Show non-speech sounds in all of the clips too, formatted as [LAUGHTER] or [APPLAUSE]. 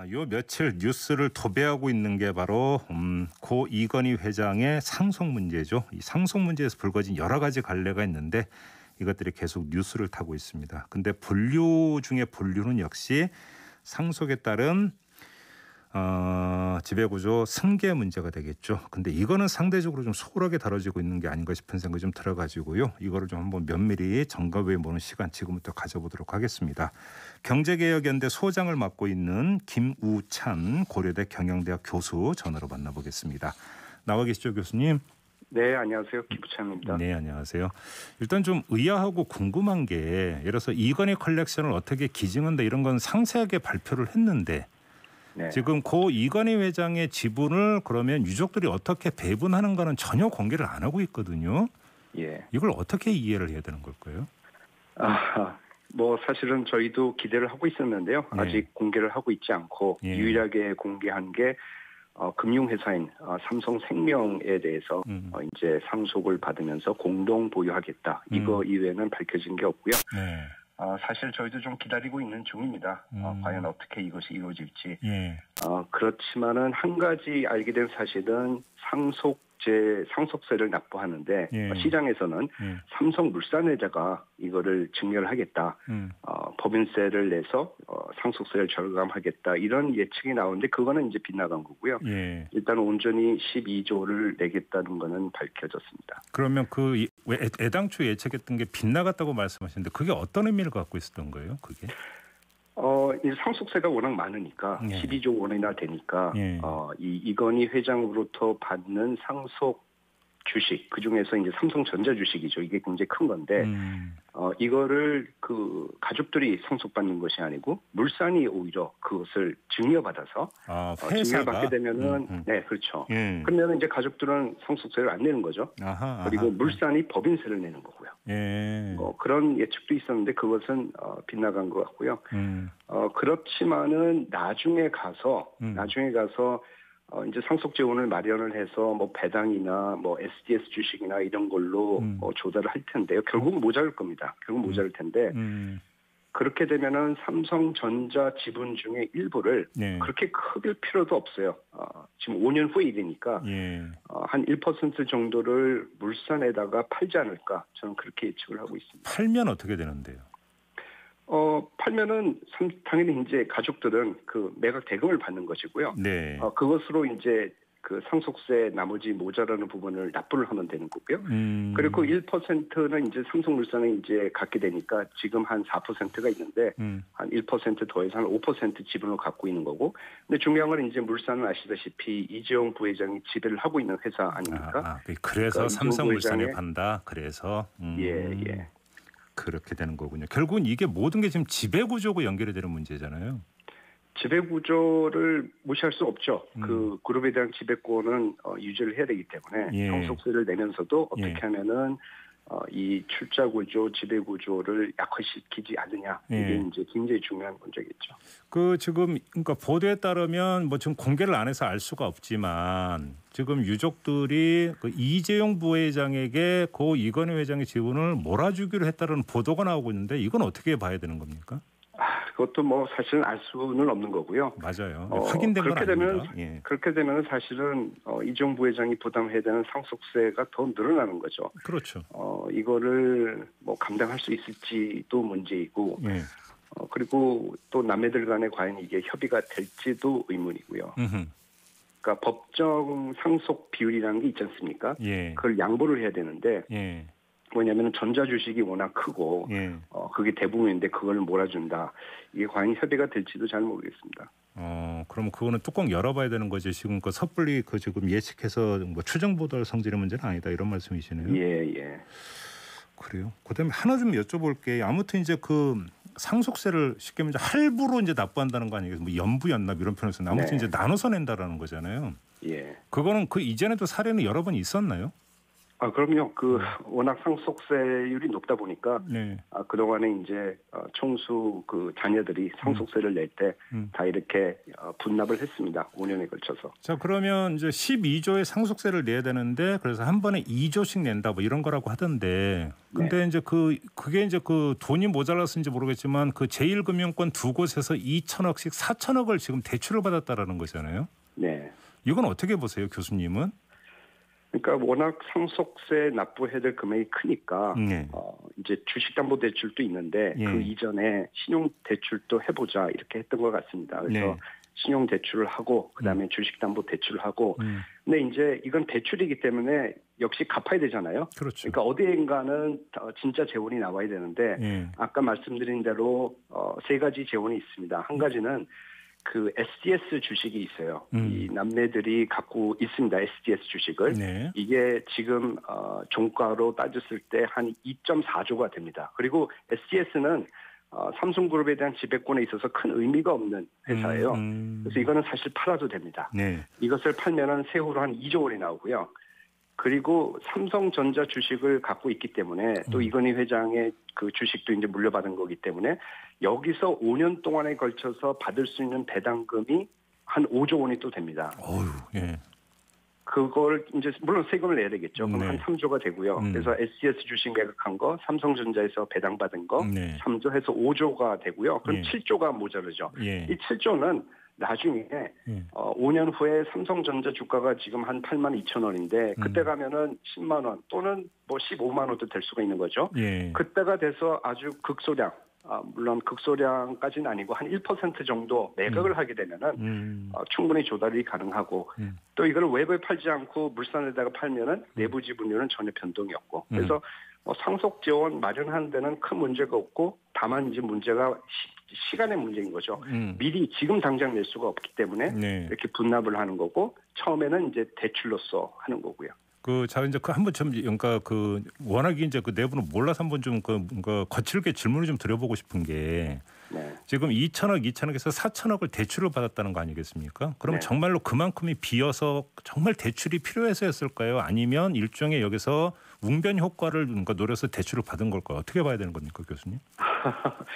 아, 요 며칠 뉴스를 도배하고 있는 게 바로 음, 고 이건희 회장의 상속 문제죠. 이 상속 문제에서 불거진 여러 가지 갈래가 있는데 이것들이 계속 뉴스를 타고 있습니다. 근데 분류 중에 분류는 역시 상속에 따른 어, 지배구조 승계 문제가 되겠죠. 근데 이거는 상대적으로 좀 소홀하게 다뤄지고 있는 게 아닌가 싶은 생각이 좀 들어가지고요. 이거를 좀 한번 면밀히 점검해 보는 시간 지금부터 가져보도록 하겠습니다. 경제개혁연대 소장을 맡고 있는 김우찬 고려대 경영대학 교수 전화로 만나보겠습니다. 나와 계시죠, 교수님? 네, 안녕하세요. 김부창입니다. 네, 안녕하세요. 일단 좀 의아하고 궁금한 게 예를 들어서 이건희 컬렉션을 어떻게 기증한다 이런 건 상세하게 발표를 했는데 네. 지금 고 이건희 회장의 지분을 그러면 유족들이 어떻게 배분하는가는 전혀 공개를 안 하고 있거든요. 예. 이걸 어떻게 이해를 해야 되는 걸까요? 아, 뭐 사실은 저희도 기대를 하고 있었는데요. 네. 아직 공개를 하고 있지 않고 예. 유일하게 공개한 게 어, 금융회사인 어, 삼성생명에 대해서 음. 어, 이제 상속을 받으면서 공동 보유하겠다. 이거 음. 이외에는 밝혀진 게 없고요. 네. 어, 사실 저희도 좀 기다리고 있는 중입니다. 어, 음. 어, 과연 어떻게 이것이 이루어질지. 예. 어, 그렇지만은 한 가지 알게 된 사실은 상속 제 상속세를 납부하는데 예. 시장에서는 예. 삼성물산회자가 이거를 증여를 하겠다. 음. 어, 법인세를 내서 어, 상속세를 절감하겠다. 이런 예측이 나오는데 그거는 이제 빗나간 거고요. 예. 일단 온전히 12조를 내겠다는 거는 밝혀졌습니다. 그러면 그 애 당초 예측했던 게 빗나갔다고 말씀하셨는데 그게 어떤 의미를 갖고 있었던 거예요? 그게? 어, 이 상속세가 워낙 많으니까 예. 12조 원이나 되니까 예. 어, 이 이건희 회장으로부터 받는 상속 주식 그 중에서 이제 삼성전자 주식이죠. 이게 굉장히 큰 건데 음. 어 이거를 그 가족들이 상속받는 것이 아니고 물산이 오히려 그것을 증여받아서 아, 어, 증여받게 되면은 음, 음. 네 그렇죠. 예. 그러면 이제 가족들은 상속세를 안 내는 거죠. 아하, 그리고 아하. 물산이 법인세를 내는 거고요. 예. 어, 그런 예측도 있었는데 그것은 어, 빗나간 것 같고요. 음. 어 그렇지만은 나중에 가서 음. 나중에 가서 어, 이제 상속 재원을 마련을 해서 뭐 배당이나 뭐 SDS 주식이나 이런 걸로 음. 어, 조달을 할 텐데요. 결국 모자랄 겁니다. 결국 음. 모자랄 텐데 음. 그렇게 되면은 삼성전자 지분 중에 일부를 네. 그렇게 크게 필요도 없어요. 어, 지금 5년 후에 일이니까 예. 어, 한1% 정도를 물산에다가 팔지 않을까 저는 그렇게 예측을 하고 있습니다. 팔면 어떻게 되는데요? 어, 팔면은 당연히 이제 가족들은 그 매각 대금을 받는 것이고요. 네. 어, 그것으로 이제 그 상속세 나머지 모자라는 부분을 납부를 하면 되는 거고요. 음. 그리고 1%는 이제 삼성물산에 이제 갖게 되니까 지금 한 4%가 있는데 음. 한1% 더해서 한 5% 지분을 갖고 있는 거고. 근데 중요한 건 이제 물산은 아시다시피 이재용 부회장이 지배를 하고 있는 회사 아닙니까? 아, 아, 그 그래서 그러니까 삼성물산에 판다. 그래서 음. 예, 예. 그렇게 되는 거군요. 결국은 이게 모든 게 지금 지배 구조고 연결이 되는 문제잖아요. 지배 구조를 무시할 수 없죠. 음. 그 그룹에 대한 지배권은 어, 유지를 해야 되기 때문에 예. 상속세를 내면서도 어떻게 예. 하면은 어, 이 출자 구조, 지배 구조를 약화시키지 않느냐 이게 예. 이제 굉장히 중요한 문제겠죠. 그 지금 그러니까 보도에 따르면 뭐 지금 공개를 안 해서 알 수가 없지만 지금 유족들이 그 이재용 부회장에게 고 이건희 회장의 지분을 몰아주기로 했다는 보도가 나오고 있는데 이건 어떻게 봐야 되는 겁니까? 그것도 뭐 사실은 알 수는 없는 거고요. 맞아요. 어, 확인된 그렇게 건 되면 예. 그렇게 되면 사실은 어, 이종 부회장이 부담해야 되는 상속세가 더 늘어나는 거죠. 그렇죠. 어, 이거를 뭐 감당할 수 있을지도 문제이고. 예. 어, 그리고 또 남매들 간에 과연 이게 협의가 될지도 의문이고요. 음흠. 그러니까 법정 상속 비율이라는 게 있지 않습니까? 예. 그걸 양보를 해야 되는데 예. 뭐냐면 전자 주식이 워낙 크고 예. 어 그게 대부분인데 그걸 몰아준다. 이게 과연 협의가 될지도 잘 모르겠습니다. 어 그럼 그거는 뚜껑 열어봐야 되는 거지 지금 그 섣불리 그 지금 예측해서 뭐 추정 보도할 성질의 문제는 아니다 이런 말씀이시네요. 예 예. 그래요. 그다음에 하나 좀 여쭤볼게. 아무튼 이제 그 상속세를 쉽게 말해 할부로 이제 납부한다는 거 아니겠어요? 뭐 연부 연납 이런 표현에서 아무튼 네. 이제 나눠서 낸다라는 거잖아요. 예. 그거는 그 이전에도 사례는 여러 번 있었나요? 아 그럼요. 그 워낙 상속세율이 높다 보니까 네. 아, 그 동안에 이제 어, 총수 그 자녀들이 상속세를 낼때다 음. 이렇게 어, 분납을 했습니다. 5년에 걸쳐서. 자 그러면 이제 12조의 상속세를 내야 되는데 그래서 한 번에 2조씩 낸다 뭐 이런 거라고 하던데 근데 이제 그 그게 이제 그 돈이 모자랐는지 모르겠지만 그 제1금융권 두 곳에서 2천억씩 4천억을 지금 대출을 받았다라는 거잖아요. 네. 이건 어떻게 보세요, 교수님은? 그러니까 워낙 상속세 납부해야 될 금액이 크니까 네. 어, 이제 주식담보대출도 있는데 예. 그 이전에 신용대출도 해보자 이렇게 했던 것 같습니다. 그래서 네. 신용대출을 하고 그다음에 주식담보대출을 하고 음, 근데 이제 이건 대출이기 때문에 역시 갚아야 되잖아요. 그렇죠. 그러니까 어디엔가는 어, 진짜 재원이 나와야 되는데 예. 아까 말씀드린 대로 어, 세 가지 재원이 있습니다. 한 가지는 그 SDS 주식이 있어요. 음. 이 남매들이 갖고 있습니다. SDS 주식을. 네. 이게 지금 어, 종가로 따졌을 때 한 2.4조가 됩니다. 그리고 SDS는 어, 삼성그룹에 대한 지배권에 있어서 큰 의미가 없는 회사예요. 음, 음. 그래서 이거는 사실 팔아도 됩니다. 네. 이것을 팔면은 세후로 한 2조 원이 나오고요. 그리고 삼성전자 주식을 갖고 있기 때문에 또 음. 이건희 회장의 그 주식도 이제 물려받은 거기 때문에 여기서 5년 동안에 걸쳐서 받을 수 있는 배당금이 한 5조 원이 또 됩니다. 어유. 예. 그걸 이제 물론 세금을 내야 되겠죠. 그럼 네. 한 3조가 되고요. 음. 그래서 SDS 주식 매각한 거, 삼성전자에서 배당받은 거, 네. 3조 해서 5조가 되고요. 그럼 예. 7조가 모자르죠. 예. 이 7조는 나중에 예. 어, 5년 후에 삼성전자 주가가 지금 한 8만 2천 원인데 그때 음. 가면은 10만 원 또는 뭐 15만 원도 될 수가 있는 거죠. 예. 그때가 돼서 아주 극소량, 아, 물론 극소량까지는 아니고 한 1% 정도 매각을 하게 되면은 음. 어, 충분히 조달이 가능하고 음. 또 이걸 외부에 팔지 않고 물산에다가 팔면은 내부 지분율은 전혀 변동이 없고 음. 그래서 어, 상속 재원 마련하는 데는 큰 문제가 없고 다만 이제 문제가 시, 간의 문제인 거죠. 음. 미리 지금 당장 낼 수가 없기 때문에 네. 이렇게 분납을 하는 거고 처음에는 이제 대출로서 하는 거고요. 그, 자, 이제 그 한번 좀, 그러니까 그, 워낙에 이제 그 내부는 몰라서 한번 좀 그, 뭔가 거칠게 질문을 좀 드려보고 싶은 게 네. 지금 2천억, 2천억에서 4천억을 대출을 받았다는 거 아니겠습니까? 그럼 네. 정말로 그만큼이 비어서 정말 대출이 필요해서였을까요? 아니면 일종의 여기서 웅변 효과를 뭔가 노려서 대출을 받은 걸까요? 어떻게 봐야 되는 겁니까, 교수님? [LAUGHS] [LAUGHS]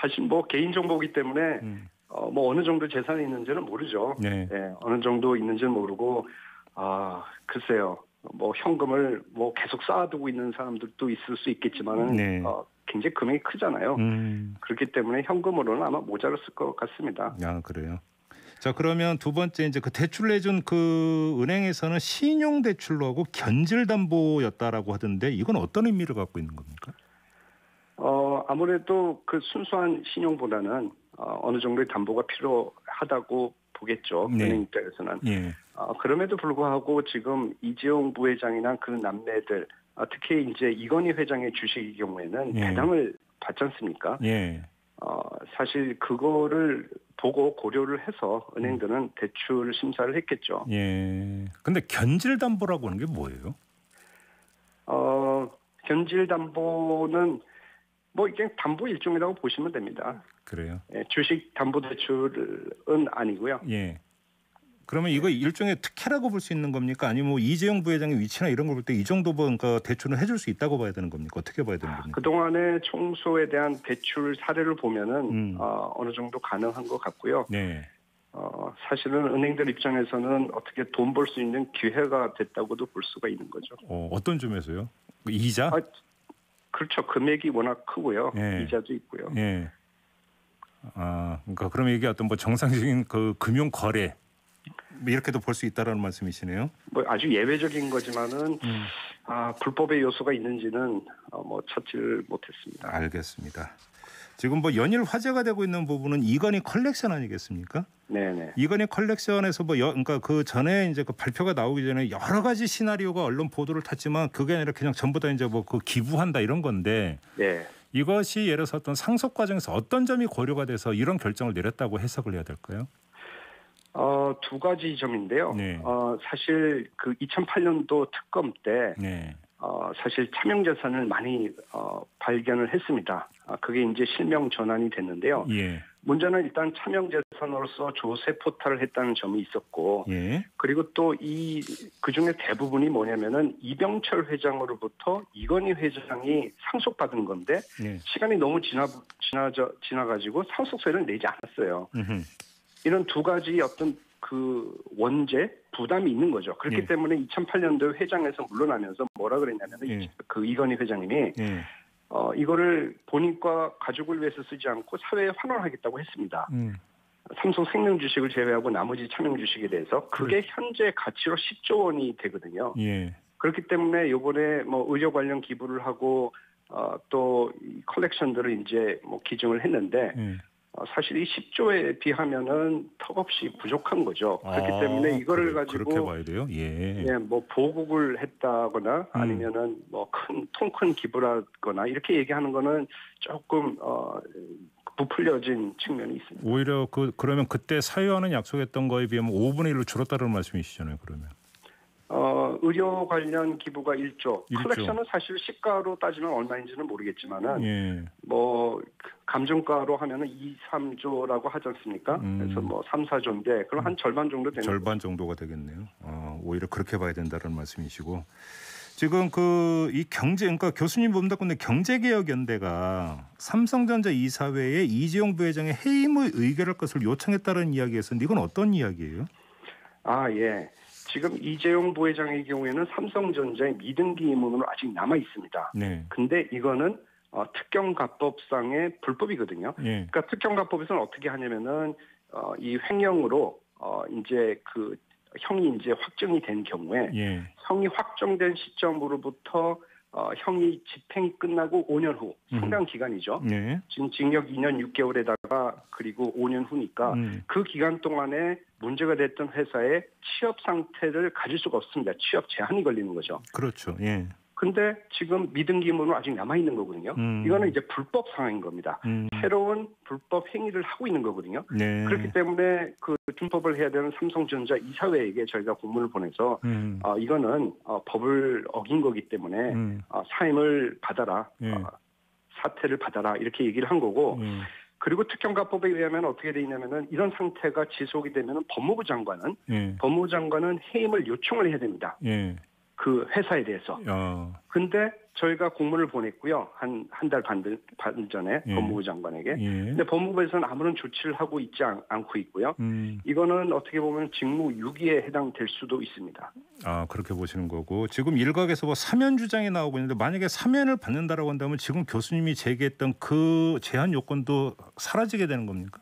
사실 뭐 개인 정보기 때문에 음. 어, 뭐 어느 정도 재산이 있는지는 모르죠. 네. 예, 어느 정도 있는지는 모르고 아 글쎄요. 뭐 현금을 뭐 계속 쌓아두고 있는 사람들도 있을 수 있겠지만은 네. 어, 굉장히 금액이 크잖아요. 음. 그렇기 때문에 현금으로는 아마 모자랐을 것 같습니다. 아, 그래요. 자, 그러면 두 번째 이제 그 대출 내준 그 은행에서는 신용 대출로 하고 견질 담보였다라고 하던데 이건 어떤 의미를 갖고 있는 겁니까? 어 아무래도 그 순수한 신용보다는 어, 어느 정도의 담보가 필요하다고 보겠죠. 네. 은행 입장에서는. 예. 어, 그럼에도 불구하고 지금 이재용 부회장이나 그 남매들 어, 특히 이제 이건희 회장의 주식의 경우에는 예. 배당을 받지 않습니까? 예. 어, 사실 그거를 보고 고려를 해서 은행들은 대출 심사를 했겠죠. 예. 근데 견질 담보라고 하는 게 뭐예요? 어, 견질 담보는 뭐 이게 담보 일종이라고 보시면 됩니다. 그래요. 예, 주식 담보 대출은 아니고요. 예. 그러면 이거 일종의 특혜라고 볼 수 있는 겁니까? 아니면 뭐 이재용 부회장의 위치나 이런 걸 볼 때 이 정도 뭔가 대출은 해줄 수 있다고 봐야 되는 겁니까? 어떻게 봐야 되는 겁니까? 그동안의 총수에 대한 대출 사례를 보면은 음. 어, 어느 정도 가능한 것 같고요. 네. 어, 사실은 은행들 입장에서는 어떻게 돈 벌 수 있는 기회가 됐다고도 볼 수가 있는 거죠. 어, 어떤 점에서요? 그 이자? 아, 그렇죠. 금액이 워낙 크고요. 예. 이자도 있고요. 예. 아, 그러니까 그러면 이게 어떤 뭐 정상적인 그 금융 거래 뭐 이렇게도 볼 수 있다라는 말씀이시네요. 뭐 아주 예외적인 거지만은 음. 아, 불법의 요소가 있는지는 어, 뭐 찾지를 못했습니다. 알겠습니다. 지금 뭐 연일 화제가 되고 있는 부분은 이건희 컬렉션 아니겠습니까? 네네. 이건희 컬렉션에서 뭐 여, 그러니까 그 전에 이제 그 발표가 나오기 전에 여러 가지 시나리오가 언론 보도를 탔지만 그게 아니라 그냥 전부 다 이제 뭐 그 기부한다 이런 건데 네. 이것이 예를 들어서 어떤 상속 과정에서 어떤 점이 고려가 돼서 이런 결정을 내렸다고 해석을 해야 될까요? 어, 두 가지 점인데요. 네. 어, 사실 그 2008년도 특검 때 네. 어, 사실 차명 재산을 많이 어, 발견을 했습니다. 아, 그게 이제 실명 전환이 됐는데요. 예. 문제는 일단 차명 재산 재산으로서 조세 포탈을 했다는 점이 있었고 예. 그리고 또 이 그 중에 대부분이 뭐냐면은 이병철 회장으로부터 이건희 회장이 상속받은 건데 예. 시간이 너무 지나 지나져 지나가지고 상속세를 내지 않았어요. 음흠. 이런 두 가지 어떤 그 원죄 부담이 있는 거죠. 그렇기 예. 때문에 2008년도 회장에서 물러나면서 뭐라 그랬냐면 은 예. 그 이건희 회장님이 예. 어 이거를 본인과 가족을 위해서 쓰지 않고 사회에 환원하겠다고 했습니다. 음. 삼성 생명 주식을 제외하고 나머지 차명 주식에 대해서 그게 현재 가치로 10조 원이 되거든요. 예. 그렇기 때문에 요번에 뭐 의료 관련 기부를 하고 어또 컬렉션들을 이제 뭐 기증을 했는데 예. 어, 사실 이 10조에 비하면은 턱없이 부족한 거죠. 그렇기 아, 때문에 이거를 그래, 가지고 그렇게 봐야 돼요. 예. 예, 뭐 보국을 했다거나 음. 아니면은 뭐 큰통큰 기부라거나 이렇게 얘기하는 거는 조금 어 부풀려진 측면이 있습니다. 오히려 그 그러면 그때 사유하는 약속했던 거에 비하면 5분의 1로 줄었다는 말씀이시잖아요. 그러면. 어 의료 관련 기부가 1조, 1조. 컬렉션은 사실 시가로 따지면 얼마인지는 모르겠지만은 예. 뭐 감정가로 하면은 2, 3조라고 하지 않습니까? 음. 그래서 뭐 3, 4조인데 그럼 한 절반 정도 되는 절반 정도가 되겠네요. 어, 오히려 그렇게 봐야 된다는 말씀이시고 지금 그 이 경제 그러니까 교수님 본다건데 경제개혁연대가 삼성전자 이사회에 이재용 부회장의 해임을 의결할 것을 요청했다는 이야기였는데 이건 어떤 이야기예요? 아, 예. 지금 이재용 부회장의 경우에는 삼성전자의 미등기 의문으로 아직 남아 있습니다. 네. 근데 이거는 어, 특경가법상의 불법이거든요. 예. 그러니까 특경가법에서는 어떻게 하냐면은 어, 이 횡령으로 어, 이제 그 형이 이제 확정이 된 경우에 예. 형이 확정된 시점으로부터 어, 형이 집행이 끝나고 5년 후 음. 상당 기간이죠. 예. 지금 징역 2년 6개월에다가 그리고 5년 후니까 음. 그 기간 동안에 문제가 됐던 회사의 취업 상태를 가질 수가 없습니다. 취업 제한이 걸리는 거죠. 그렇죠. 예. 근데 지금 미등기 의무는 아직 남아 있는 거거든요. 음. 이거는 이제 불법 상황인 겁니다. 음. 새로운 불법 행위를 하고 있는 거거든요. 네. 그렇기 때문에 그 준법을 해야 되는 삼성전자 이사회에게 저희가 공문을 보내서 음. 어, 이거는 어, 법을 어긴 거기 때문에 음. 어, 사임을 받아라, 예. 어, 사퇴를 받아라 이렇게 얘기를 한 거고 예. 그리고 특경가법에 의하면 어떻게 돼 있냐면은 이런 상태가 지속이 되면은 법무부 장관은 예. 법무부 장관은 해임을 요청을 해야 됩니다. 예. 그 회사에 대해서. 어. 근데 저희가 공문을 보냈고요. 한 한달반반 전에 예. 법무부 장관에게. 예. 근데 법무부에서는 아무런 조치를 하고 있지 않, 고 있고요. 음. 이거는 어떻게 보면 직무 유기에 해당될 수도 있습니다. 아 그렇게 보시는 거고 지금 일각에서 뭐 사면 주장이 나오고 있는데 만약에 사면을 받는다라고 한다면 지금 교수님이 제기했던 그 제한 요건도 사라지게 되는 겁니까?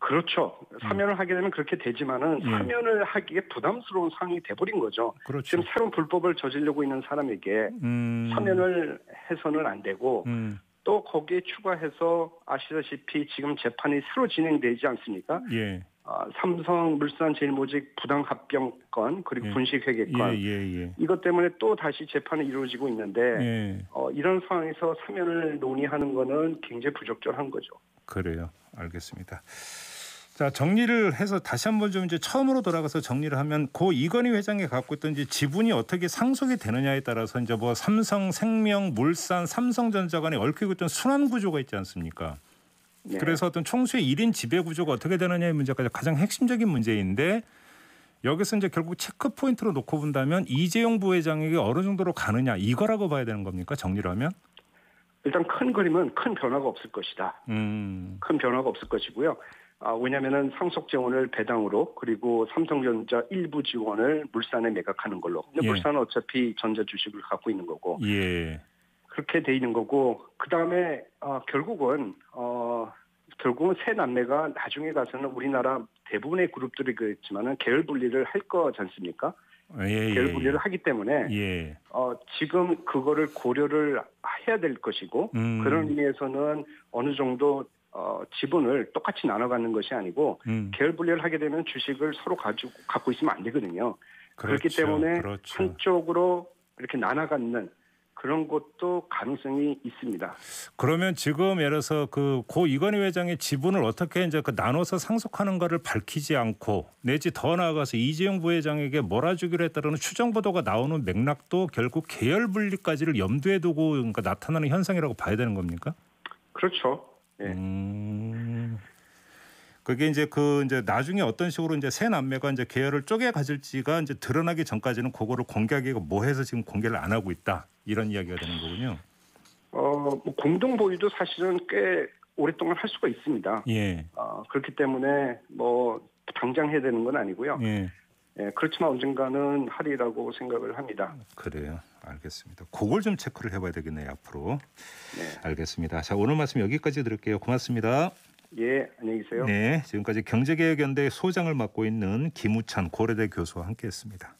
그렇죠. 사면을 하게 되면 그렇게 되지만은 예. 사면을 하기에 부담스러운 상황이 돼버린 거죠. 그렇죠. 지금 새로운 불법을 저지르고 있는 사람에게 음. 사면을 해서는 안 되고 음. 또 거기에 추가해서 아시다시피 지금 재판이 새로 진행되지 않습니까? 예. 아, 삼성 물산 제일모직 부당 합병 건 그리고 예. 분식회계 건 예, 예, 예. 이것 때문에 또 다시 재판이 이루어지고 있는데 예. 어, 이런 상황에서 사면을 논의하는 거는 굉장히 부적절한 거죠. 그래요. 알겠습니다. 자 정리를 해서 다시 한번 좀 이제 처음으로 돌아가서 정리를 하면 고 이건희 회장이 갖고 있던 이제 지분이 어떻게 상속이 되느냐에 따라서 이제 뭐 삼성 생명, 물산, 삼성전자 간에 얽히고 있던 순환 구조가 있지 않습니까? 네. 그래서 어떤 총수의 1인 지배 구조가 어떻게 되느냐의 문제가 가장 핵심적인 문제인데 여기서 이제 결국 체크 포인트로 놓고 본다면 이재용 부회장에게 어느 정도로 가느냐 이거라고 봐야 되는 겁니까? 정리를 하면? 일단 큰 그림은 큰 변화가 없을 것이다. 음. 큰 변화가 없을 것이고요. 아, 왜냐하면은 상속 재원을 배당으로 그리고 삼성전자 일부 지원을 물산에 매각하는 걸로. 근데 예. 물산은 어차피 전자 주식을 갖고 있는 거고 예. 그렇게 돼 있는 거고 그 다음에 어, 결국은 어 결국은 새 남매가 나중에 가서는 우리나라 대부분의 그룹들이 그렇지만은 계열 분리를 할 거지 않습니까? 예. 예. 계열 분리를 하기 때문에 예. 어 지금 그거를 고려를 해야 될 것이고 음. 그런 의미에서는 어느 정도 어 지분을 똑같이 나눠 갖는 것이 아니고 음. 계열 분리를 하게 되면 주식을 서로 가지고 갖고 있으면 안 되거든요. 그렇기 그렇죠. 때문에 그렇죠. 한쪽으로 이렇게 나눠 갖는 그런 것도 가능성이 있습니다. 그러면 지금 예를 들어서 그 고 이건희 회장의 지분을 어떻게 이제 그 나눠서 상속하는 거를 밝히지 않고 내지 더 나아가서 이재용 부회장에게 몰아주기로 했다는 추정 보도가 나오는 맥락도 결국 계열 분리까지를 염두에 두고 그러니까 나타나는 현상이라고 봐야 되는 겁니까? 그렇죠. 예. 음. 그게 이제 그 이제 나중에 어떤 식으로 이제 새 남매가 이제 계열을 쪼개 가질지가 이제 드러나기 전까지는 그거를 공개하기가 뭐해서 지금 공개를 안 하고 있다 이런 이야기가 되는 거군요. 어, 뭐 공동 보유도 사실은 꽤 오랫동안 할 수가 있습니다. 예. 어, 그렇기 때문에 뭐 당장 해야 되는 건 아니고요. 예. 예, 그렇지만 언젠가는 하리라고 생각을 합니다. 그래요. 알겠습니다. 그걸 좀 체크를 해봐야 되겠네요 앞으로. 네. 알겠습니다. 자 오늘 말씀 여기까지 들을게요. 고맙습니다. 예, 안녕히 계세요. 네, 지금까지 경제개혁연대 소장을 맡고 있는 김우찬 고려대 교수와 함께했습니다.